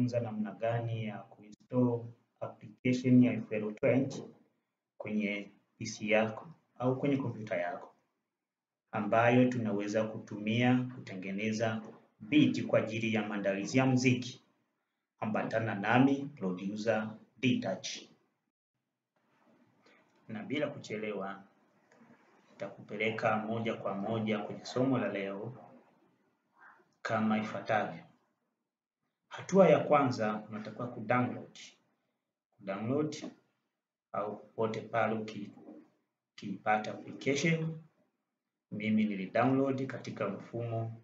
kujifunza namna gani ya kuinstall application ya FL20 kwenye PC yako au kwenye kompyuta yako ambayo tunaweza kutumia kutengeneza beat kwa ajili ya maandalizi ya muziki. Ambatana nami producer D-Touch. Na bila kuchelewa nitakupeleka moja kwa moja kwenye somo la leo kama ifuatavyo. Hatua ya kwanza unatakiwa kudownload. download au popote pale ukiipata application. Mimi nilidownload katika mfumo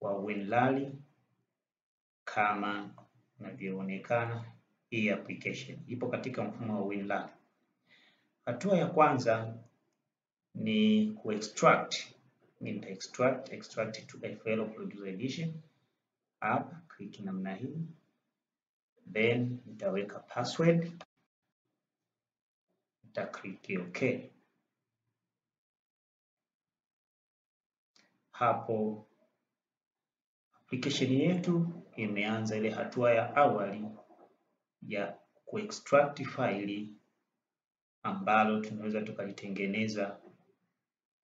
wa WinRAR kama inavyoonekana. Hii application ipo katika mfumo wa WinRAR. Hatua ya kwanza ni kuextract. Nita extract extract to FL Producer Edition app, click namna hii, then nitaweka password, nita click OK. Hapo application yetu imeanza ile hatua ya awali ya kuextract faili ambalo tunaweza tukalitengeneza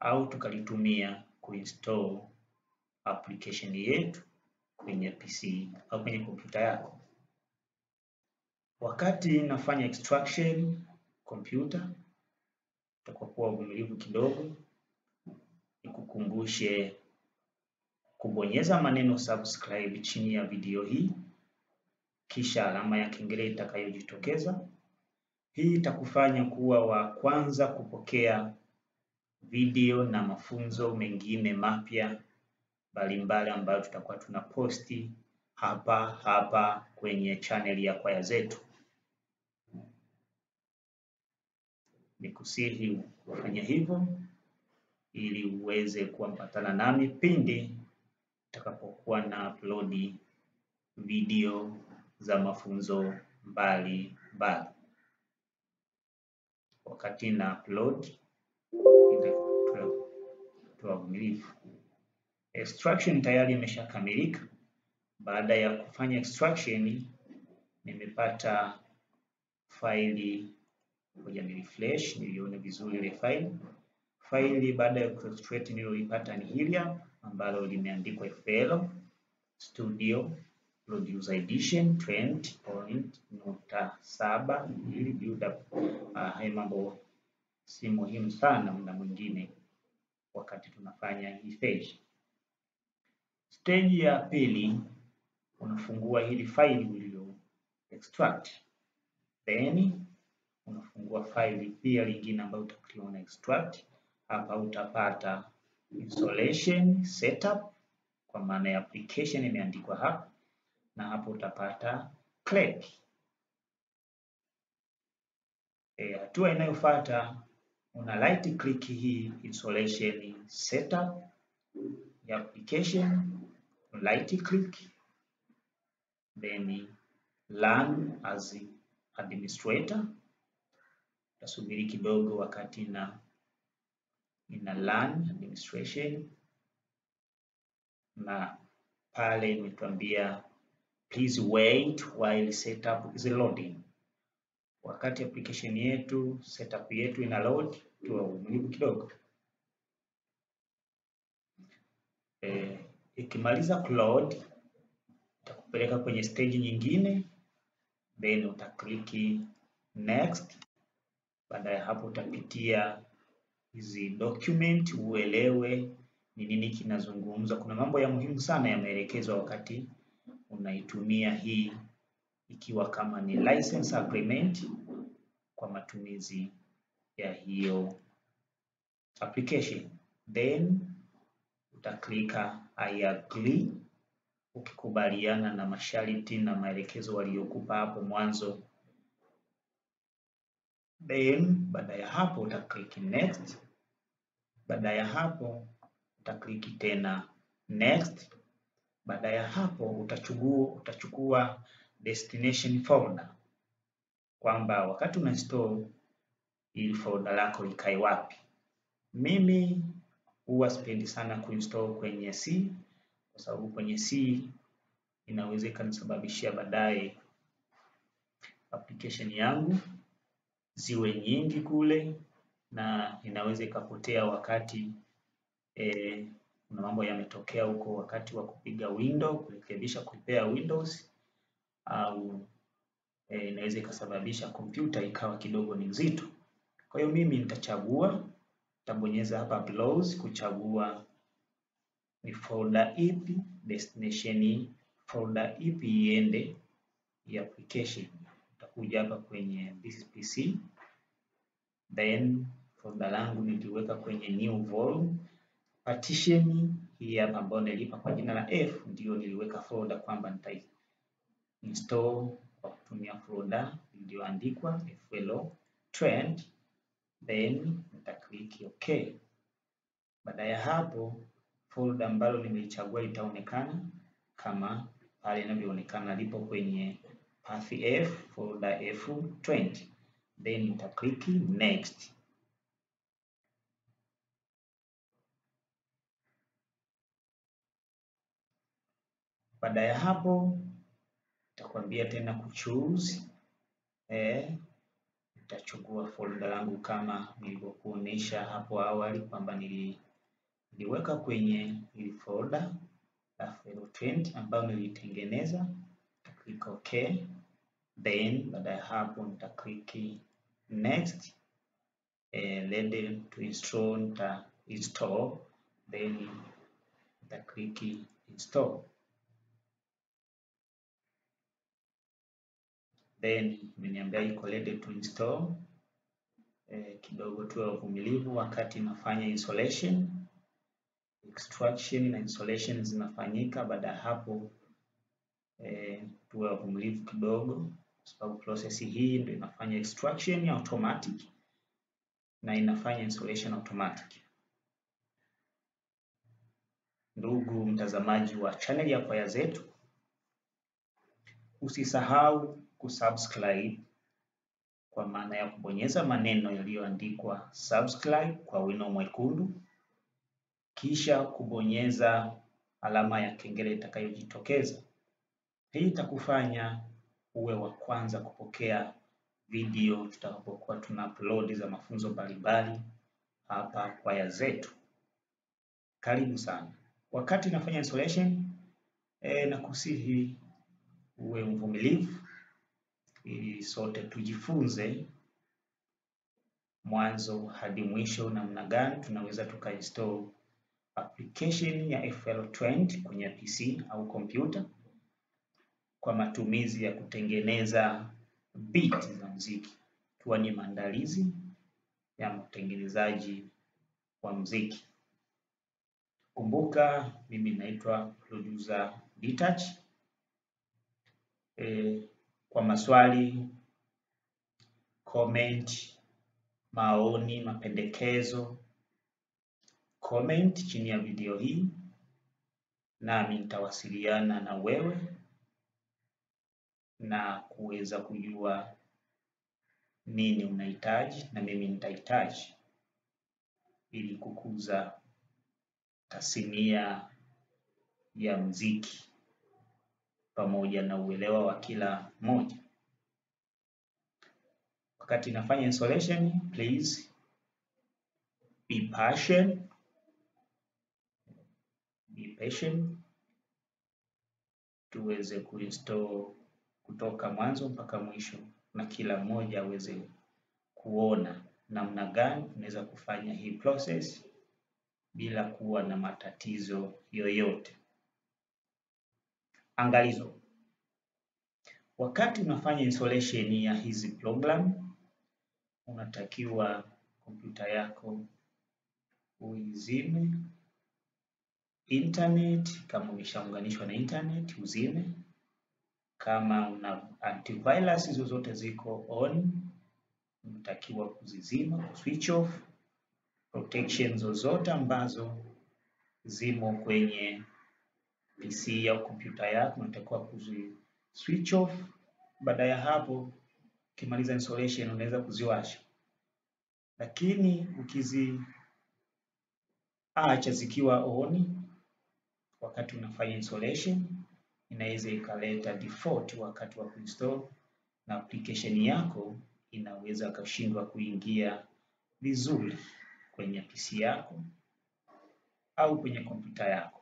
au tukalitumia kuinstall application yetu kwenye PC au kwenye kompyuta yako. Wakati nafanya extraction kompyuta, utakuwa uvumilivu kidogo, nikukumbushe kubonyeza maneno subscribe chini ya video hii, kisha alama ya kengele itakayojitokeza. Hii itakufanya kuwa wa kwanza kupokea video na mafunzo mengine mapya mbalimbali ambayo tutakuwa tuna posti hapa hapa kwenye chaneli ya Kwaya Zetu. Nikusihi ufanye hivyo ili uweze kuambatana nami pindi nitakapokuwa na upload video za mafunzo mbali mbali. Wakati na upload uvumilivu. Extraction tayari imeshakamilika. Baada ya kufanya extraction, nimepata faili moja, ni refresh nilione vizuri ile faili. Faili baada ya kuextract nililoipata ni hili hapa ambalo limeandikwa FL Studio Producer Edition 20.7 ili build up. Uh, mambo si muhimu sana muda mwingine wakati tunafanya hii stage. Stage ya pili unafungua hili faili ulilo extract, then unafungua faili pia lingine ambayo utakiona extract. Hapa utapata installation setup kwa maana ya application imeandikwa hapa, na hapo utapata click. E, hatua inayofuata una right click hii installation setup ya application, right click then learn as administrator. Utasubiri kidogo wakati na ina learn administration, na pale imetuambia please wait while setup is loading. Wakati application yetu setup yetu ina load, tuwa umulibu kidogo. E, ikimaliza kuload itakupeleka kwenye stage nyingine, then utakliki next. Baada ya hapo utapitia hizi document uelewe ni nini kinazungumzwa. Kuna mambo ya muhimu sana yameelekezwa wakati unaitumia hii, ikiwa kama ni license agreement kwa matumizi ya hiyo application, then utaklika I agree ukikubaliana na masharti na maelekezo waliyokupa hapo mwanzo. Then baada ya hapo utaklik next. Baada ya hapo utakliki tena next. Baada ya hapo utachukua, utachukua destination folder kwamba wakati una install ili folder lako ikae wapi. Mimi huwa sipendi sana kuinstall kwenye C kwa sababu kwenye C inaweza ikanisababishia baadaye application yangu ziwe nyingi kule na inaweza ikapotea wakati eh, kuna mambo yametokea huko wakati wa kupiga window, kurekebisha kupea Windows au eh, inaweza ikasababisha kompyuta ikawa kidogo ni nzito. Kwa hiyo mimi nitachagua, nitabonyeza hapa browse kuchagua ni folder ipi, destination folder ipi iende ya application. Utakuja hapa kwenye this PC, then folder langu niliweka kwenye new volume. Partition hii hapa ambayo nilipa kwa jina la F, ndio niliweka folder kwamba nitai install kwa kutumia folder iliyoandikwa FLO trend, then nita click OK. Baada ya hapo folder ambalo nimeichagua litaonekana kama pale inavyoonekana lipo kwenye path F, folder F20, then nita click next. Baada ya hapo nitakwambia tena kuchoose eh, nitachukua folder langu kama nilivyokuonesha hapo awali kwamba nili, niliweka kwenye ile folder la 20 ambayo nilitengeneza, click OK, then baada ya hapo nita click next eh, ready to install, nita install then nita click install then imeniambia iko ready to install. Eh, kidogo tuwe wavumilivu wakati inafanya installation, extraction na installation zinafanyika. Baada ya hapo eh, tuwe wavumilivu kidogo, kwa sababu process hii ndio inafanya extraction automatic na inafanya installation automatic. Ndugu mtazamaji wa channel ya Kwaya Zetu, usisahau kusubscribe kwa maana ya kubonyeza maneno yaliyoandikwa subscribe kwa wino mwekundu, kisha kubonyeza alama ya kengele itakayojitokeza. Hii itakufanya uwe wa kwanza kupokea video tutakapokuwa tuna upload za mafunzo mbalimbali hapa Kwaya Zetu. Karibu sana. Wakati nafanya installation eh, nakusihi uwe mvumilivu ili sote tujifunze mwanzo hadi mwisho namna gani tunaweza tukainstall application ya FL20 kwenye PC au kompyuta kwa matumizi ya kutengeneza beat za muziki, ikiwa ni maandalizi ya mtengenezaji wa muziki. Kumbuka mimi naitwa producer Detach. E, kwa maswali, comment, maoni, mapendekezo, comment chini ya video hii, nami nitawasiliana na wewe na kuweza kujua nini unahitaji na mimi nitahitaji ili kukuza tasnia ya muziki pamoja na uelewa wa kila mmoja. Wakati nafanya installation, please be patient, be patient tuweze kuinstall kutoka mwanzo mpaka mwisho na kila mmoja aweze kuona namna gani unaweza kufanya hii process bila kuwa na matatizo yoyote. Angalizo, wakati unafanya installation ya hizi program, unatakiwa kompyuta yako uizime internet, kama umeshaunganishwa na internet uzime. Kama una antivirus zozote ziko on, unatakiwa kuzizima, switch off. Protection zozote ambazo zimo kwenye PC au kompyuta yako unatakiwa kuzi switch off. Baada ya hapo, ukimaliza installation unaweza kuziwasha, lakini ukiziacha zikiwa on wakati unafanya installation, inaweza ikaleta default wakati wa kuinstall na application yako inaweza kashindwa kuingia vizuri kwenye PC yako au kwenye kompyuta yako.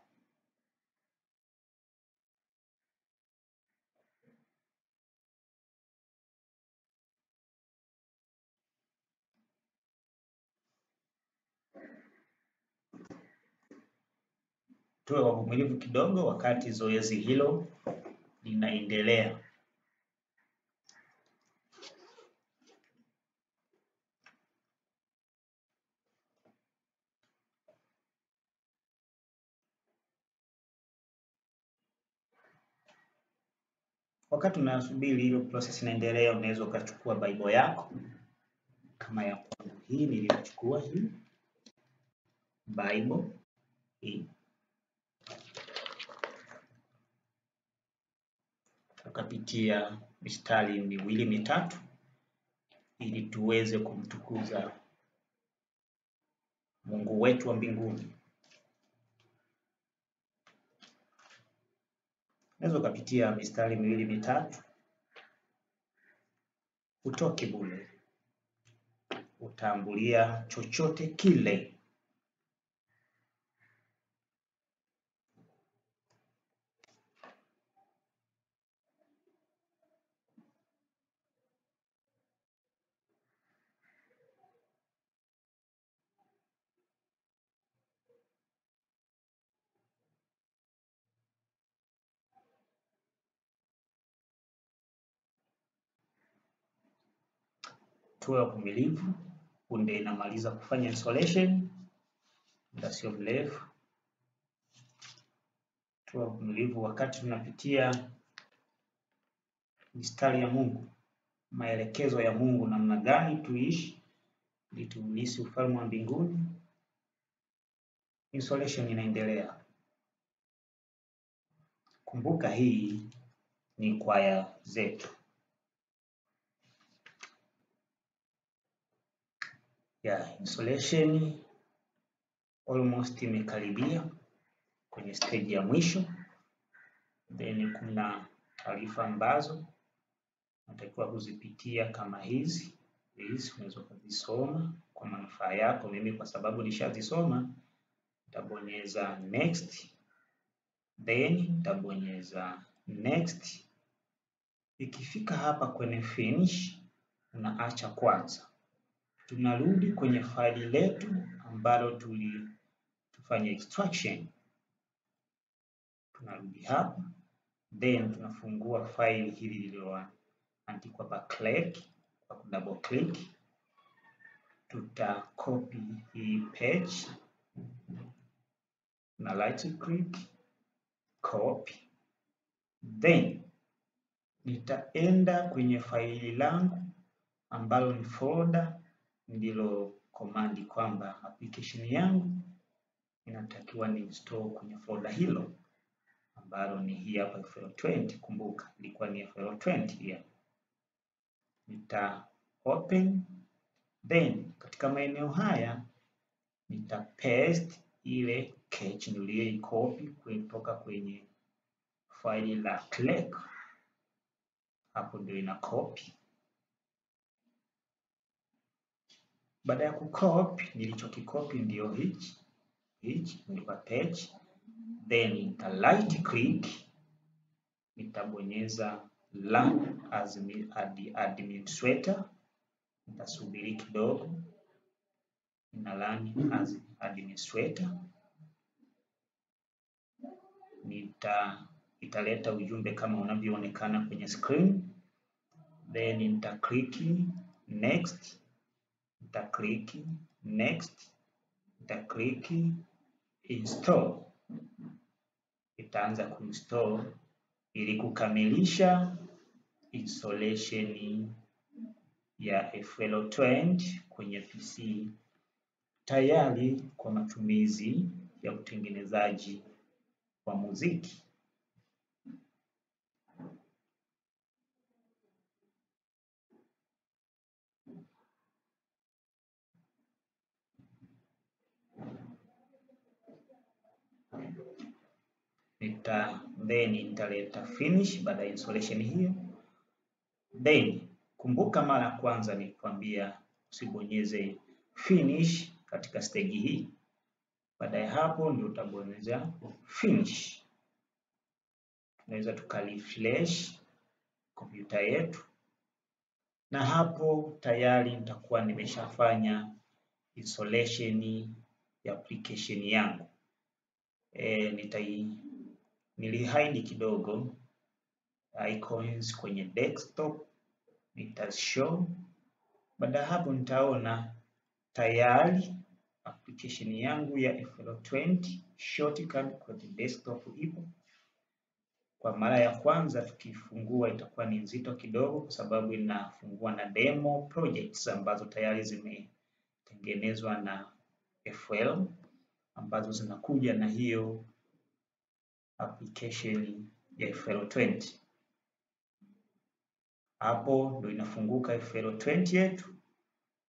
Tuwe wavumilivu kidogo wakati zoezi hilo linaendelea. Wakati unasubiri hiyo process inaendelea, unaweza ukachukua Bible yako. Kama ya kwangu hii niliyochukua hii. Bible hii, ukapitia mistari miwili mitatu ili tuweze kumtukuza Mungu wetu wa mbinguni. Unaweza ukapitia mistari miwili mitatu, utoke bure, utaambulia chochote kile tuwe wavumilivu. Kunde inamaliza kufanya installation, muda sio mrefu. Tuwe wavumilivu wakati tunapitia mistari ya Mungu, maelekezo ya Mungu, namna gani tuishi ili tuulisi ufalme wa mbinguni. Installation inaendelea. Kumbuka hii ni kwaya zetu. Ya insulation almost imekaribia kwenye stage ya mwisho, then kuna taarifa ambazo natakiwa kuzipitia kama hizi. Hizi unaweza kuzisoma kwa manufaa yako. Mimi kwa sababu nishazisoma, nitabonyeza next, then nitabonyeza next. Ikifika hapa kwenye finish, unaacha kwanza tunarudi kwenye faili letu ambalo tuli tufanya extraction. Tunarudi hapa then tunafungua faili hili lililoandikwa backlink kwa ku double click, tuta copy hii page. Na right click copy, then nitaenda kwenye faili langu ambalo ni folder ndilo komandi kwamba application yangu inatakiwa ni install kwenye folder hilo ambalo ni hii hapa FL20. Kumbuka ilikuwa ni FL20 here. Nita open then katika maeneo haya nita paste ile cache niliyoicopy kutoka kwenye faili la Click. Hapo ndio ina copy Baada ya kucopy, nilichokikopi ndio hichi. Hichi, nilipa page, then nita right click, nitabonyeza learn as administrator, nitasubiri kidogo, na learn as administrator, nita italeta ujumbe kama unavyoonekana kwenye screen, then nita click next nita click next, nita click install. Itaanza kuinstall ili kukamilisha installation ya FL20 kwenye PC tayari kwa matumizi ya utengenezaji wa muziki. Nita then nitaleta finish baada ya installation hiyo. Then kumbuka, mara kwanza nilikwambia usibonyeze finish katika stage hii. Baada ya hapo ndio utabonyeza finish. Tunaweza tukarefresh kompyuta yetu, na hapo tayari nitakuwa nimeshafanya installation ya application yangu. E, nitai nilihide kidogo icons kwenye desktop nita show. Baada ya hapo nitaona tayari application yangu ya FL20 shortcut kwenye desktop ipo. Kwa mara ya kwanza tukifungua itakuwa ni nzito kidogo, kwa sababu inafungua na demo projects ambazo tayari zimetengenezwa na FL ambazo zinakuja na hiyo application ya FL20. Hapo ndo inafunguka FL20 yetu,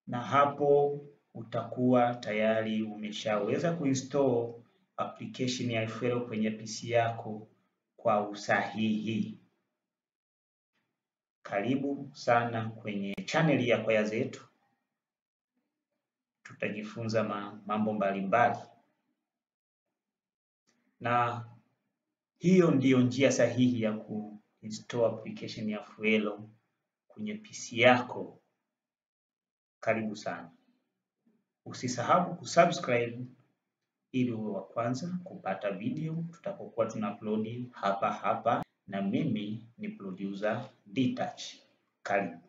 na hapo utakuwa tayari umeshaweza kuinstall application ya FL kwenye PC yako kwa usahihi. Karibu sana kwenye chaneli ya Kwaya Zetu, tutajifunza mambo mbalimbali, na hiyo ndiyo njia sahihi ya kuinstall application ya Fuelo kwenye PC yako. Karibu sana, usisahau kusubscribe ili uwe wa kwanza kupata video tutapokuwa tuna upload hapa hapa, na mimi ni producer Detach. Karibu.